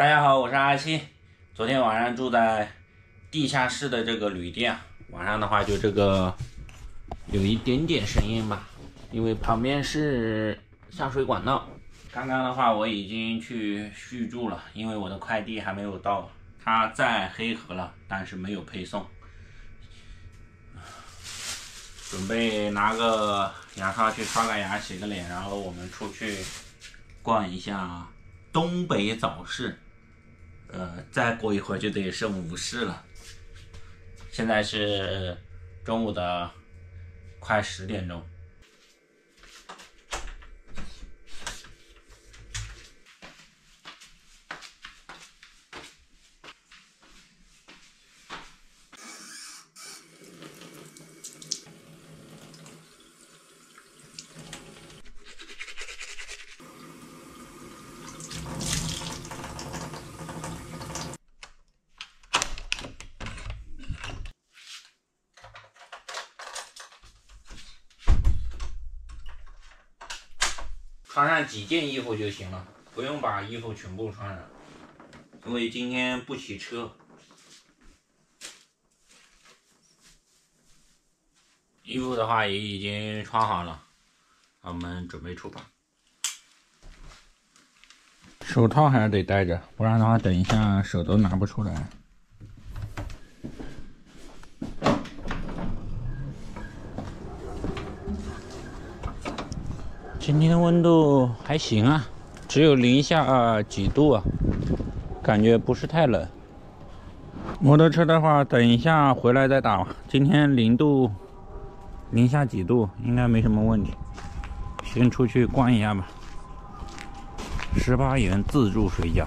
大家好，我是阿七。昨天晚上住在地下室的这个旅店，晚上的话就这个有一点点声音吧，因为旁边是下水管道。刚刚的话我已经去续住了，因为我的快递还没有到，它在黑河了，但是没有配送。准备拿个牙刷去刷个牙、洗个脸，然后我们出去逛一下东北早市。呃，再过一会儿就得是午市了。现在是中午的快十点钟。穿上几件衣服就行了，不用把衣服全部穿上，因为今天不骑车。衣服的话也已经穿好了，我们准备出发。手套还是得戴着，不然的话等一下手都拿不出来。今天温度还行啊，只有零下几度啊，感觉不是太冷。摩托车的话，等一下回来再打吧。今天零度，零下几度，应该没什么问题。先出去逛一下吧。十八元自助水饺。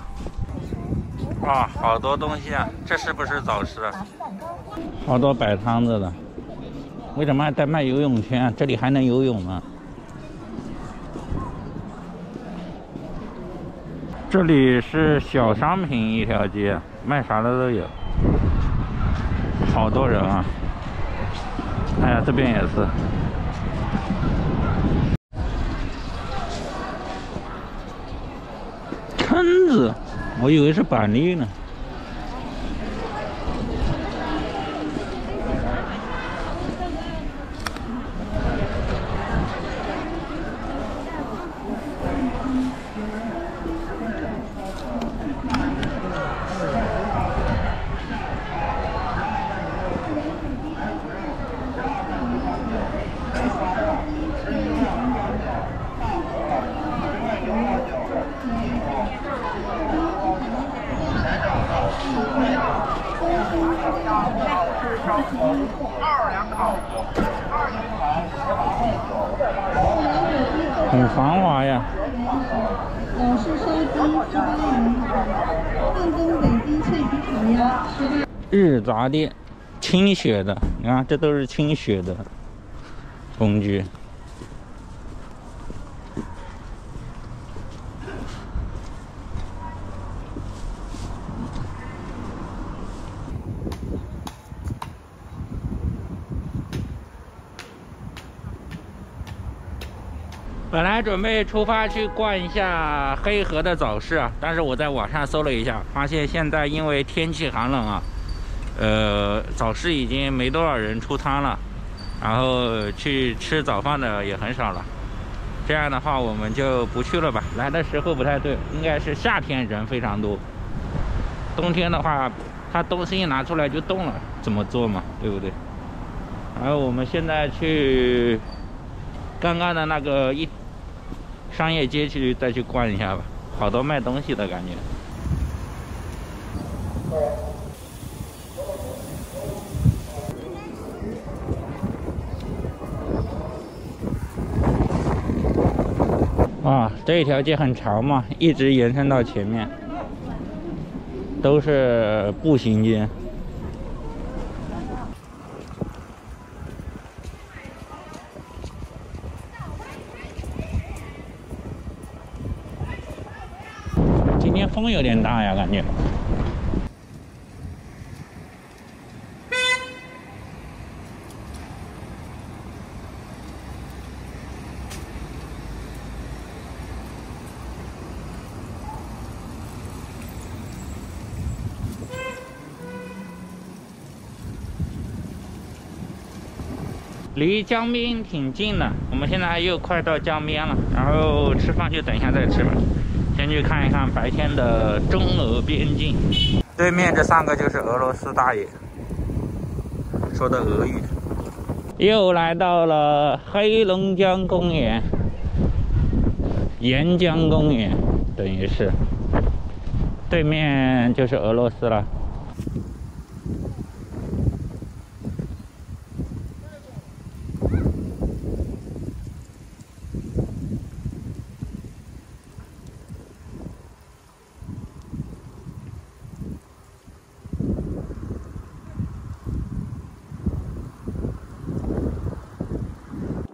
哇，好多东西啊！这是不是早市？好多摆摊子的。为什么还在卖游泳圈啊？这里还能游泳吗？这里是小商品一条街，卖啥的都有，好多人啊！哎呀，这边也是坑子，我以为是板栗呢。很繁华呀。老式烧鸡十八元，正宗北京脆皮烤鸭十八。日杂店，清雪的，你看这都是清雪的工具。本来准备出发去逛一下黑河的早市啊，但是我在网上搜了一下，发现现在因为天气寒冷啊，呃，早市已经没多少人出摊了，然后去吃早饭的也很少了。这样的话，我们就不去了吧。来的时候不太对，应该是夏天人非常多。冬天的话，他东西一拿出来就冻了，怎么做嘛，对不对？然后我们现在去刚刚的那个一。商业街区再去逛一下吧，好多卖东西的感觉。啊，这一条街很长嘛，一直延伸到前面，都是步行街。风有点大呀感觉离江边挺近的我们现在又快到江边了然后吃饭就等一下再吃吧。先去看一看白天的中俄边境，对面这三个就是俄罗斯大爷说的俄语。又来到了黑龙江公园，沿江公园，等于是对面就是俄罗斯了。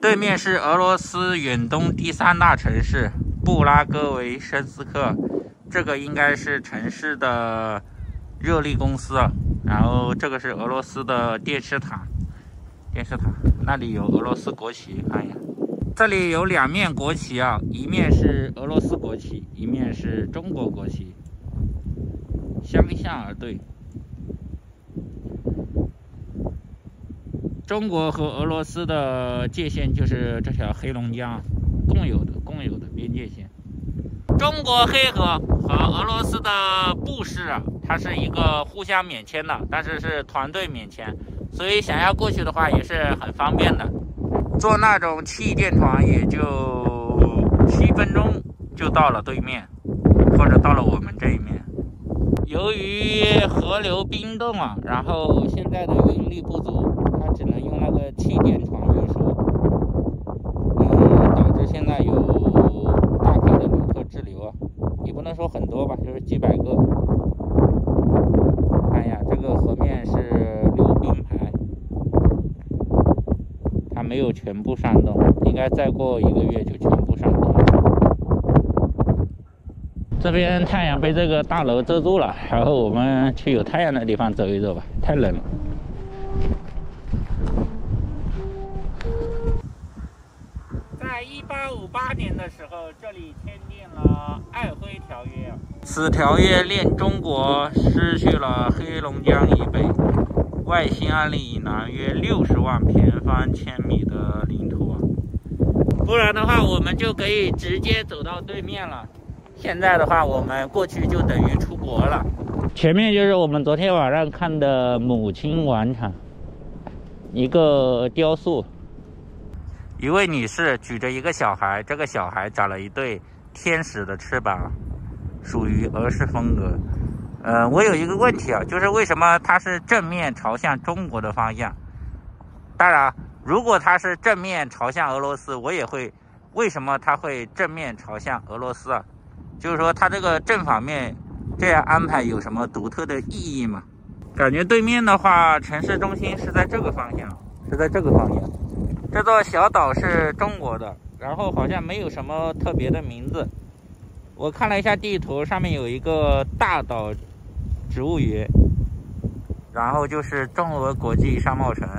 对面是俄罗斯远东第三大城市布拉戈维申斯克，这个应该是城市的热力公司啊。然后这个是俄罗斯的电视塔，电视塔那里有俄罗斯国旗，看一下，这里有两面国旗啊，一面是俄罗斯国旗，一面是中国国旗，相向而对。中国和俄罗斯的界限就是这条黑龙江共有的共有的边界线。中国黑河和俄罗斯的布市，它是一个互相免签的，但是是团队免签，所以想要过去的话也是很方便的。坐那种气垫船也就七分钟就到了对面，或者到了我们这一面。由于河流冰冻啊，然后现在的运力不足。只能用那个气垫船运输，嗯，导致现在有大批的旅客滞留啊，也不能说很多吧，就是几百个。看呀，这个河面是溜冰排，它没有全部上冻，应该再过一个月就全部上冻。这边太阳被这个大楼遮住了，然后我们去有太阳的地方走一走吧，太冷了。八年的时候，这里签订了《瑷珲条约》。此条约令中国失去了黑龙江以北、外兴安岭以南约六十万平方千米的领土。不然的话，我们就可以直接走到对面了。现在的话，我们过去就等于出国了。前面就是我们昨天晚上看的母亲广场，一个雕塑。一位女士举着一个小孩，这个小孩长了一对天使的翅膀，属于俄式风格。呃，我有一个问题啊，就是为什么它是正面朝向中国的方向？当然，如果它是正面朝向俄罗斯，我也会。为什么它会正面朝向俄罗斯啊？就是说，它这个正反面这样安排有什么独特的意义吗？感觉对面的话，城市中心是在这个方向，是在这个方向。这座小岛是中国的，然后好像没有什么特别的名字。我看了一下地图，上面有一个大岛植物园，然后就是中俄国际商贸城。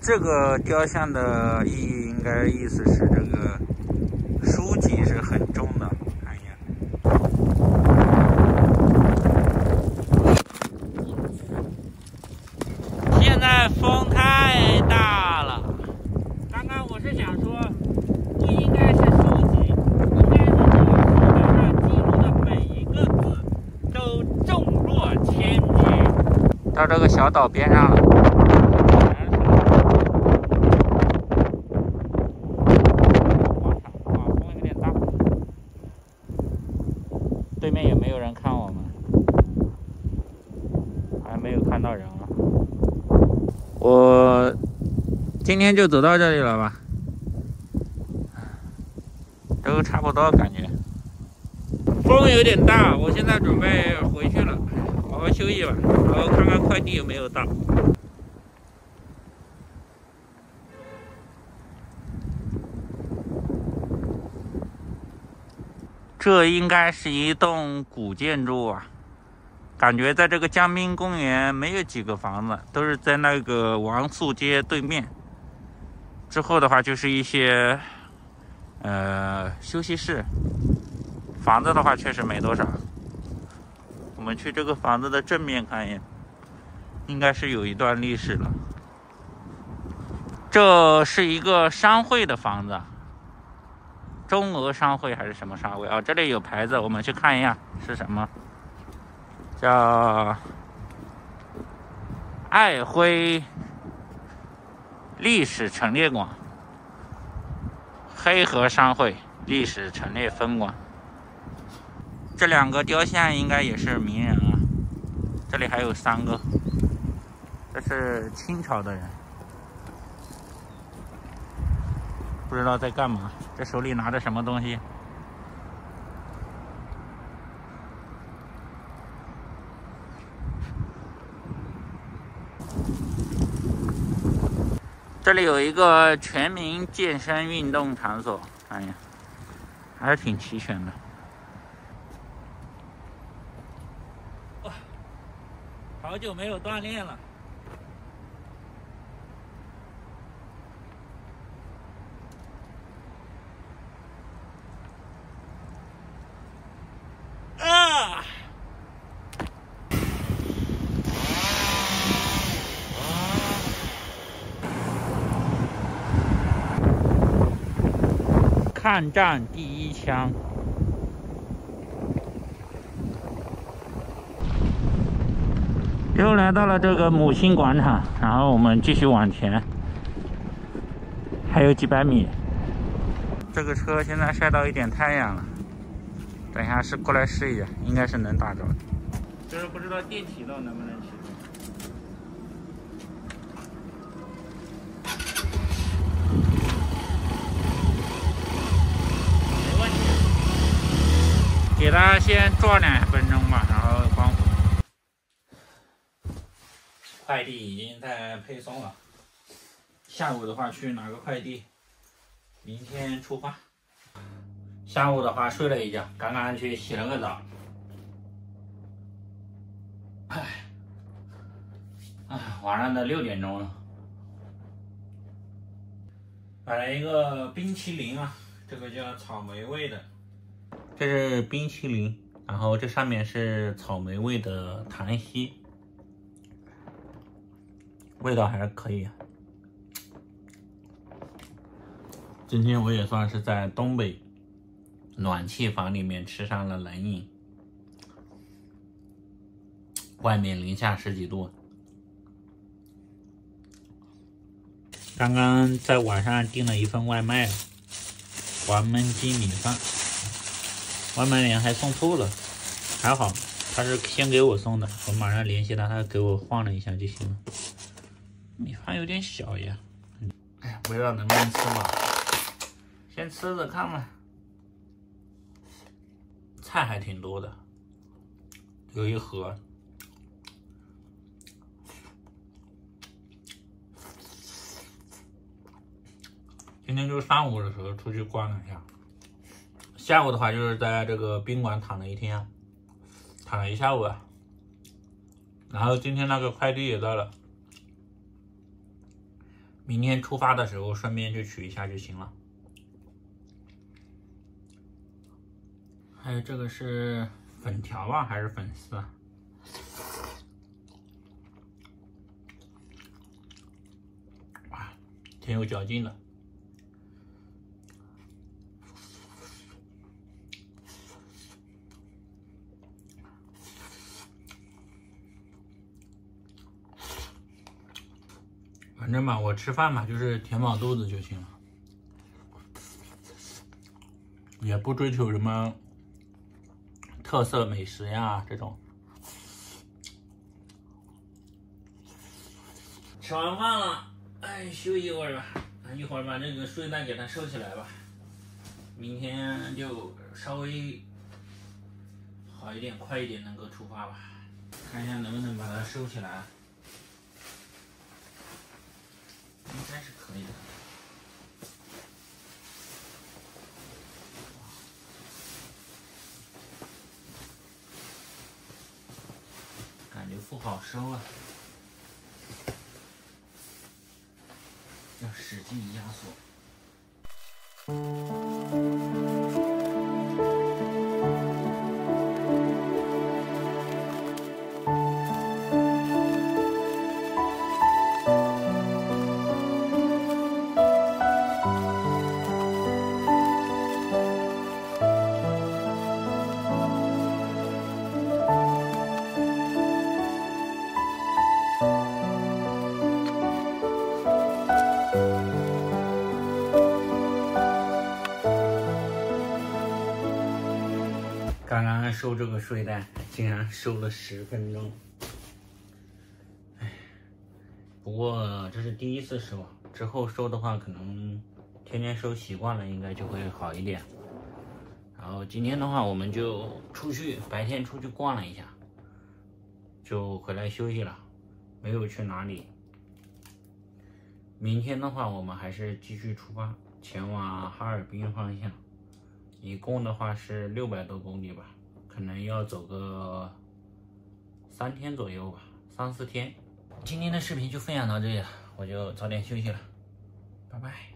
这个雕像的意义应该意思是这个书籍是很重的，看一下。现在风太大。是想说，不应该是书籍，应该是这个书本上记录的每一个字都重若千斤。到这个小岛边上了，哇，风有点大，对面也没有人看我们，还没有看到人啊。我今天就走到这里了吧。都差不多，感觉风有点大，我现在准备回去了，好休息吧，然后看看快递有没有到。这应该是一栋古建筑啊，感觉在这个江滨公园没有几个房子，都是在那个王素街对面。之后的话就是一些。呃，休息室，房子的话确实没多少。我们去这个房子的正面看一眼，应该是有一段历史了。这是一个商会的房子，中俄商会还是什么商会啊？这里有牌子，我们去看一下是什么，叫爱辉历史陈列馆，黑河商会历史陈列分馆。这两个雕像应该也是名人啊，这里还有三个，这是清朝的人。不知道在干嘛，这手里拿着什么东西？这里有一个全民健身运动场所，哎呀，还是挺齐全的。好久没有锻炼了。啊抗战第一枪，又来到了这个母亲广场，然后我们继续往前，还有几百米。这个车现在晒到一点太阳了，等一下试过来试一下，应该是能打着。就是不知道电启动能不能启动。没问题给它先转两分钟吧，然后关火。快递已经在配送了，下午的话去拿个快递，明天出发。下午的话睡了一觉，刚刚去洗了个澡。哎，哎，晚上的六点钟了。买了一个冰淇淋啊，这个叫草莓味的。这是冰淇淋，然后这上面是草莓味的糖稀，味道还是可以。今天我也算是在东北暖气房里面吃上了冷饮，外面零下十几度。刚刚在网上订了一份外卖，黄焖鸡米饭。外卖员还送错了，还好他是先给我送的，我马上联系他，他给我换了一下就行了。米饭有点小呀，哎，不知道能不能吃嘛，先吃着看嘛。菜还挺多的，有一盒。今天就是上午的时候出去逛了一下。下午的话就是在这个宾馆躺了一天，躺了一下午啊。然后今天那个快递也到了，明天出发的时候顺便就取一下就行了。还有这个是粉条啊，还是粉丝啊？哇，挺有嚼劲的。反正嘛，我吃饭嘛，就是填饱肚子就行了，也不追求什么特色美食呀这种。吃完饭了，哎，休息一会儿吧，一会儿把那个睡袋给它收起来吧，明天就稍微好一点、快一点能够出发吧，看一下能不能把它收起来。应该是可以的，感觉不好收啊，要使劲压缩。收这个睡袋，竟然收了十分钟。哎，不过这是第一次收，之后收的话，可能天天收习惯了，应该就会好一点。然后今天的话，我们就出去，白天出去逛了一下，就回来休息了，没有去哪里。明天的话，我们还是继续出发，前往哈尔滨方向。一共的话是六百多公里吧，可能要走个三天左右吧，三四天。今天的视频就分享到这里了，我就早点休息了，拜拜。